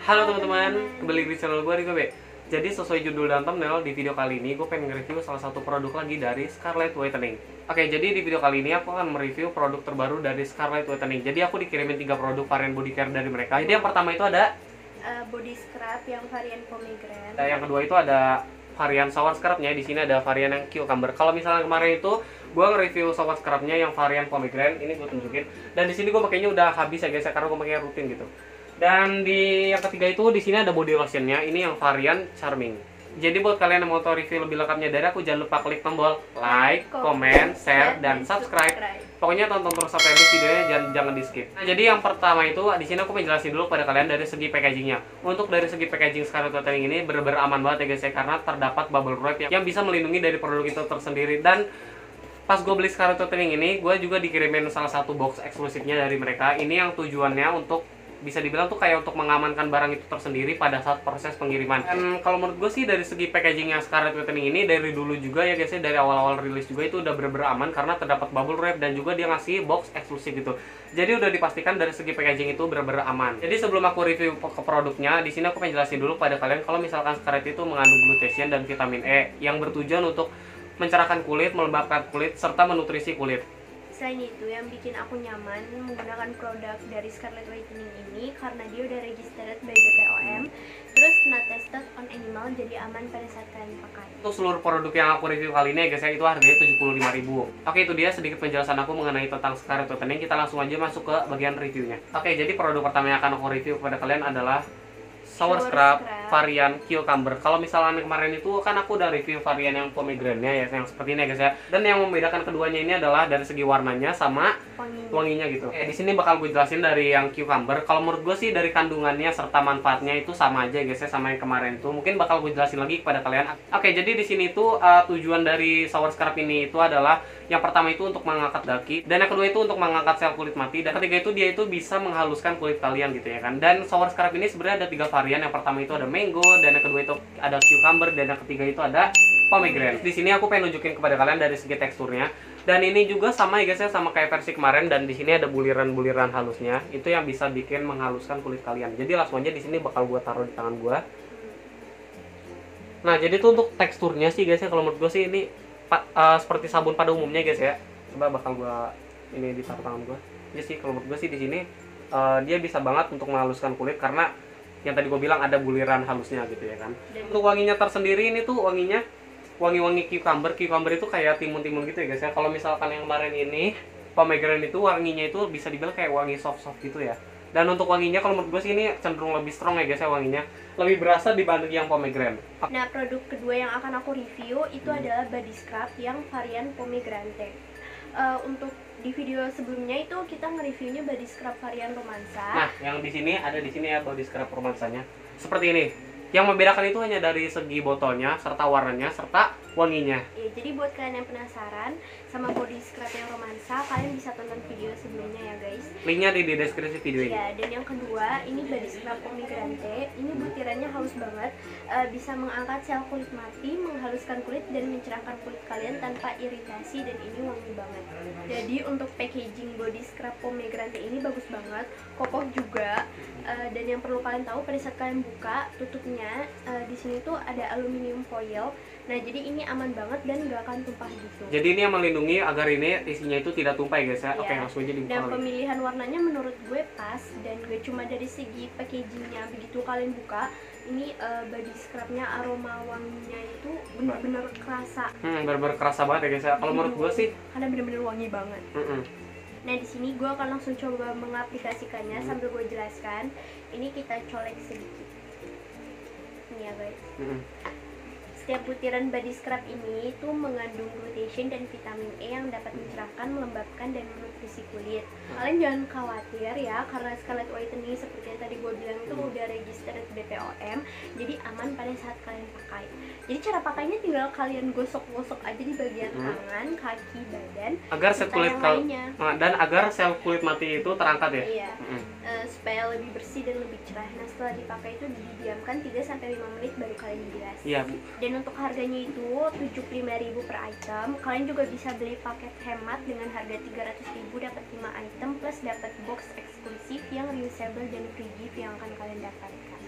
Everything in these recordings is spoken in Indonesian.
Halo teman-teman, kembali di channel gue Rico B. Jadi sesuai judul dan thumbnail di video kali ini gue pengen nge-review salah satu produk lagi dari Scarlett Whitening. Oke, jadi di video kali ini aku akan mereview produk terbaru dari Scarlett Whitening. Jadi aku dikirimin tiga produk varian body care dari mereka. Jadi yang pertama itu ada, uh, body scrub yang varian pomegranate. eh, yang kedua itu ada varian shower scrubnya. Di sini ada varian yang cucumber. Kalau misalnya kemarin itu gue nge-review shower scrubnya yang varian pomegranate, ini gue tunjukin. Dan di sini gue pakainya udah habis ya guys ya, karena gue pakai rutin gitu. Dan di yang ketiga itu di sini ada body lotionnya. Ini yang varian charming. Jadi buat kalian yang mau tahu review lebih lengkapnya dari aku jangan lupa klik tombol like, comment, share, dan subscribe. Pokoknya tonton terus sampai habis videonya jangan jangan di skip. Nah, jadi yang pertama itu di sini aku menjelasin dulu pada kalian dari segi packagingnya. Untuk dari segi packaging Scarlett Whitening ini benar-benar aman banget ya guys ya karena terdapat bubble wrap yang, yang bisa melindungi dari produk itu tersendiri dan pas gue beli Scarlett Whitening ini gue juga dikirimin salah satu box eksklusifnya dari mereka. Ini yang tujuannya untuk bisa dibilang tuh kayak untuk mengamankan barang itu tersendiri pada saat proses pengiriman. Dan kalau menurut gue sih dari segi packaging yang Scarlett Whitening ini dari dulu juga ya guys ya dari awal-awal rilis juga itu udah bener-bener aman karena terdapat bubble wrap dan juga dia ngasih box eksklusif gitu. Jadi udah dipastikan dari segi packaging itu bener-bener aman. Jadi sebelum aku review ke produknya, di sini aku pengen jelasin dulu pada kalian kalau misalkan Scarlett itu mengandung glutathione dan vitamin E yang bertujuan untuk mencerahkan kulit, melembabkan kulit, serta menutrisi kulit. Selain itu, yang bikin aku nyaman menggunakan produk dari Scarlett Whitening ini karena dia udah registered by BPOM, terus not tested on animal, jadi aman pada saat kalian pakai. Untuk seluruh produk yang aku review kali ini ya guys ya, itu harganya 75.000. Oke, itu dia sedikit penjelasan aku mengenai tentang Scarlett Whitening. Kita langsung aja masuk ke bagian reviewnya. Oke, jadi produk pertama yang akan aku review kepada kalian adalah Shower Shower Scrub Scrub. Varian Cucumber. Kalau misalnya kemarin itu kan aku udah review varian yang pomegranate ya, yang seperti ini ya guys ya. Dan yang membedakan keduanya ini adalah dari segi warnanya sama Wanginya. wanginya gitu. Oke, di sini bakal gue jelasin dari yang cucumber. Kalau menurut gue sih dari kandungannya serta manfaatnya itu sama aja guys ya sama yang kemarin tuh. Mungkin bakal gue jelasin lagi kepada kalian. Oke, jadi di sini tuh uh, tujuan dari shower scrub ini itu adalah yang pertama itu untuk mengangkat daki dan yang kedua itu untuk mengangkat sel kulit mati dan ketiga itu dia itu bisa menghaluskan kulit kalian gitu ya kan. Dan shower scrub ini sebenarnya ada tiga varian. Yang pertama itu ada mango dan yang kedua itu ada cucumber dan yang ketiga itu ada pomegranate. Di sini aku pengen nunjukin kepada kalian dari segi teksturnya. Dan ini juga sama ya guys ya sama kayak versi kemarin dan di sini ada buliran-buliran halusnya. Itu yang bisa bikin menghaluskan kulit kalian. Jadi langsung aja di sini bakal gua taruh di tangan gua. Nah, jadi tuh untuk teksturnya sih guys ya kalau menurut gua sih ini eh, seperti sabun pada umumnya guys ya. Coba bakal gua ini ditaruh tangan gua. Jadi sih kalau menurut gua sih di sini eh, dia bisa banget untuk menghaluskan kulit karena yang tadi gue bilang ada buliran halusnya gitu ya kan. Dan Untuk wanginya tersendiri ini tuh wanginya wangi-wangi cucumber. Cucumber itu kayak timun-timun gitu ya guys ya. Kalau misalkan yang kemarin ini pomegranate itu wanginya itu bisa dibilang kayak wangi soft-soft gitu ya. Dan untuk wanginya kalau menurut gue sih ini cenderung lebih strong ya guys ya wanginya. Lebih berasa dibanding yang pomegranate. Nah, produk kedua yang akan aku review itu Hmm. adalah body scrub yang varian pomegranate. Eh, untuk di video sebelumnya itu kita nge-reviewnya body scrub varian romansa. Nah, yang di sini ada di sini ya body scrub romansanya. Seperti ini. Yang membedakan itu hanya dari segi botolnya serta warnanya serta wanginya. Ya, jadi buat kalian yang penasaran sama body scrub yang romansa, kalian bisa tonton video sebelumnya ya guys. Linknya di, di deskripsi video ini. Ya, dan yang kedua, ini body scrub pomegranate. Ini butirannya halus banget, eh, bisa mengangkat sel kulit mati, menghaluskan kulit dan mencerahkan kulit kalian tanpa iritasi dan ini wangi banget. Jadi untuk packaging body scrub pomegranate ini bagus banget, kokoh juga. Eh, dan yang perlu kalian tahu pada saat kalian buka tutupnya eh, di sini tuh ada aluminium foil. Nah, jadi ini aman banget dan nggak akan tumpah gitu. Jadi ini yang melindungi agar ini isinya itu tidak tumpah ya guys ya. Oke, Iya. langsung aja dibuka Dan lagi. pemilihan warnanya menurut gue pas dan gak cuma dari segi packagingnya begitu kalian buka ini eh, body scrubnya aroma wanginya itu bener-bener kerasa Hmm, bener-bener kerasa banget ya guys ya. Kalau menurut gue sih, karena bener-bener wangi banget. mm-mm. Nah di sini gue akan langsung coba mengaplikasikannya Hmm. sambil gue jelaskan. Ini kita colek sedikit. Ini ya guys. Mm-mm. Setiap butiran body scrub ini itu mengandung glutathione dan vitamin E yang dapat mencerahkan, melembabkan, dan menutrisi kulit. Kalian jangan khawatir ya, karena Scarlett Whitening seperti yang tadi gue bilang itu udah registered BPOM, jadi aman pada saat kalian pakai. Jadi cara pakainya tinggal kalian gosok-gosok aja di bagian Hmm. tangan, kaki, badan, agar sel kulit kal-. Nah, dan agar sel kulit mati itu terangkat ya. Iya, Mm-mm. Supaya lebih bersih dan lebih cerah. Nah setelah dipakai itu didiamkan 3-5 menit baru kalian bilas. Iya, Bu. Dan untuk harganya itu 75.000 per item. Kalian juga bisa beli paket hemat dengan harga 300.000 dapat 5 item plus dapat box eksklusif. yang reusable dan free gift yang akan kalian dapatkan.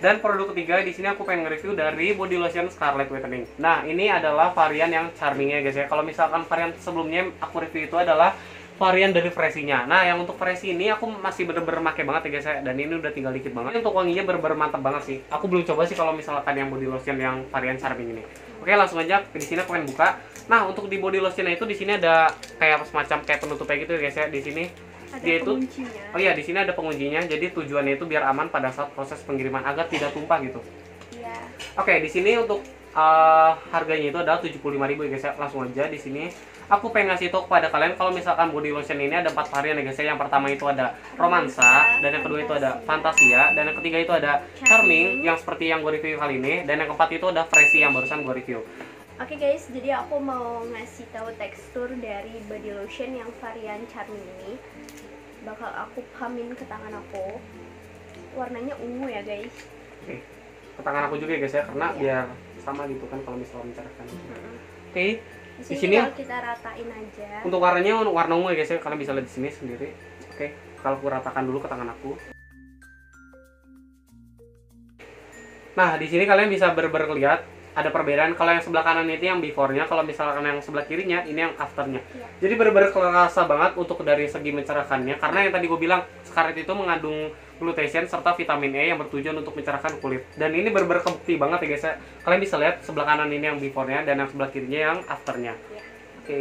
Dan produk ketiga di sini aku pengen nge-review dari body lotion Scarlet Whitening. Nah, ini adalah varian yang charmingnya guys ya. Kalau misalkan varian sebelumnya aku review itu adalah varian dari Fresinya. Nah, yang untuk Fresi ini aku masih bener-bener make banget ya guys ya. Dan ini udah tinggal dikit banget. Ini untuk wanginya bener-bener mantap banget sih. Aku belum coba sih kalau misalkan yang body lotion yang varian charming ini. Oke, langsung aja di sini aku pengen buka. Nah, untuk di body lotionnya itu di sini ada kayak semacam kayak penutupnya gitu ya guys ya. Di sini Ada Dia itu- penguncinya. Oh iya, di sini ada penguncinya. Jadi tujuannya itu biar aman pada saat proses pengiriman agar tidak tumpah gitu. Iya. Oke, di sini untuk uh, harganya itu adalah 75.000 ya guys ya. Langsung aja di sini aku pengen ngasih tahu kepada kalian kalau misalkan body lotion ini ada empat varian ya guys ya. Yang pertama itu ada romansa, dan yang kedua itu ada fantasia, dan yang ketiga itu ada charming yang seperti yang gue review kali ini, dan yang keempat itu ada freshy yang barusan gue review. Oke guys, jadi aku mau ngasih tahu tekstur dari body lotion yang varian charming ini. Bakal aku pamin ke tangan aku. Warnanya ungu ya guys. Oke. Ke tangan aku juga ya guys ya karena Iya. biar sama gitu kan kalau misalnya mencerahkan. Mm-mm. Oke. Di Di sini sini- tinggal kita ratain aja. Untuk warnanya warna ungu ya guys ya, kalian bisa lihat di sini sendiri. Oke, kalau aku ratakan dulu ke tangan aku. Nah, di sini kalian bisa ber-ber lihat ada perbedaan. Kalau yang sebelah kanan itu yang before-nya, kalau misalkan yang sebelah kirinya ini yang after-nya. Iya. Jadi benar-benar kerasa banget untuk dari segi mencerahkannya karena yang tadi gue bilang Scarlet itu mengandung glutathione serta vitamin E yang bertujuan untuk mencerahkan kulit. Dan ini benar-benar kebukti banget ya guys ya. Kalian bisa lihat sebelah kanan ini yang before-nya dan yang sebelah kirinya yang after-nya. Iya. Oke.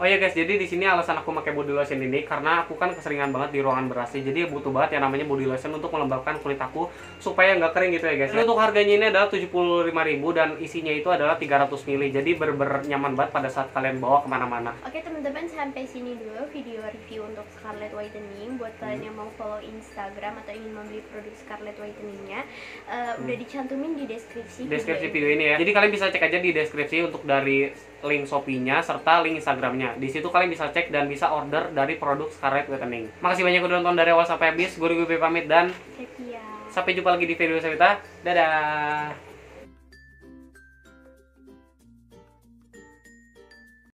Oh ya guys, jadi di sini alasan aku pakai body lotion ini karena aku kan keseringan banget di ruangan ber AC. Jadi butuh banget yang namanya body lotion untuk melembabkan kulit aku supaya nggak kering gitu ya guys. Ini untuk harganya ini adalah 75.000 dan isinya itu adalah 300 ml. Jadi bener-bener nyaman banget pada saat kalian bawa ke mana-mana. Oke teman-teman sampai sini dulu video review untuk Scarlet Whitening buat kalian yang mau follow Instagram atau ingin membeli produk Scarlet Whiteningnya eh, udah dicantumin di deskripsi deskripsi video video ini ya. Jadi kalian bisa cek aja di deskripsi untuk dari link Shopee-nya serta link Instagramnya. Di situ kalian bisa cek dan bisa order dari produk Scarlet Whitening. Makasih banyak udah nonton dari awal sampai habis. Gue Ruby pamit dan sampai jumpa lagi di video selanjutnya. Dadah.